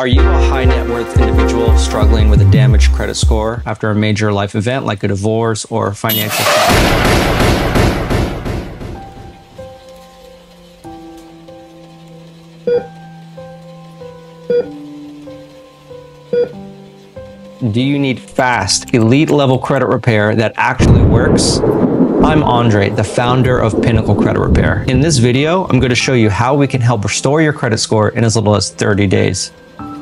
Are you a high net worth individual struggling with a damaged credit score after a major life event like a divorce or financial Do you need fast, elite level credit repair that actually works? I'm Andre, the founder of Pinnacle Credit Repair. In this video, I'm going to show you how we can help restore your credit score in as little as 30 days.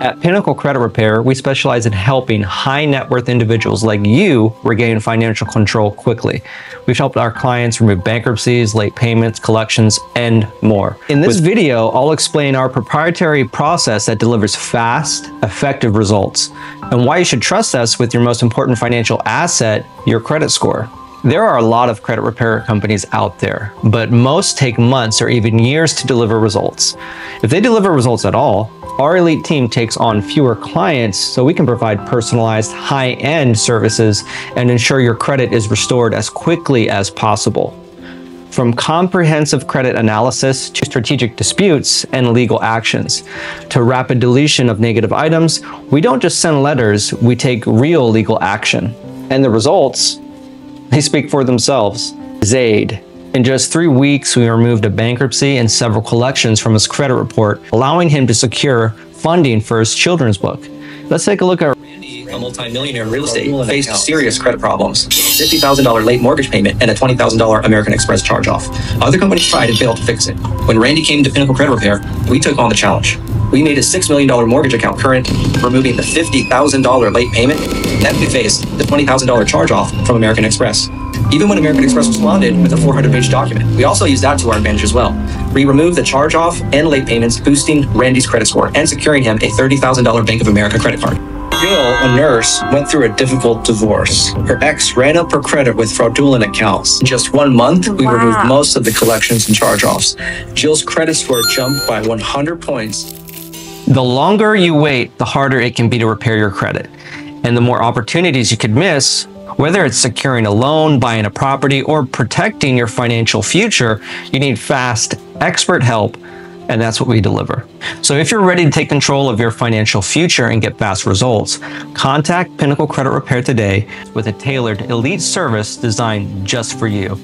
At Pinnacle Credit Repair, we specialize in helping high net worth individuals like you regain financial control quickly. We've helped our clients remove bankruptcies, late payments, collections, and more. In this With video, I'll explain our proprietary process that delivers fast, effective results and why you should trust us with your most important financial asset, your credit score. There are a lot of credit repair companies out there, but most take months or even years to deliver results. If they deliver results at all, our elite team takes on fewer clients so we can provide personalized high-end services and ensure your credit is restored as quickly as possible. From comprehensive credit analysis to strategic disputes and legal actions to rapid deletion of negative items, we don't just send letters, we take real legal action. And the results, they speak for themselves. Zaid, in just three weeks, we removed a bankruptcy and several collections from his credit report, allowing him to secure funding for his children's book. Let's take a look at Randy, a multimillionaire in real estate, faced serious credit problems, $50,000 late mortgage payment, and a $20,000 American Express charge-off. Other companies tried and failed to fix it. When Randy came to Pinnacle Credit Repair, we took on the challenge. We made a $6 million mortgage account current, removing the $50,000 late payment, and we faced the $20,000 charge-off from American Express even when American Express responded with a 400-page document. We also used that to our advantage as well. We removed the charge-off and late payments, boosting Randy's credit score and securing him a $30,000 Bank of America credit card. Jill, a nurse, went through a difficult divorce. Her ex ran up her credit with fraudulent accounts. In just one month, we wow. removed most of the collections and charge-offs. Jill's credit score jumped by 100 points. The longer you wait, the harder it can be to repair your credit. And the more opportunities you could miss, whether it's securing a loan, buying a property, or protecting your financial future, you need fast, expert help, and that's what we deliver. So if you're ready to take control of your financial future and get fast results, contact Pinnacle Credit Repair today with a tailored elite service designed just for you.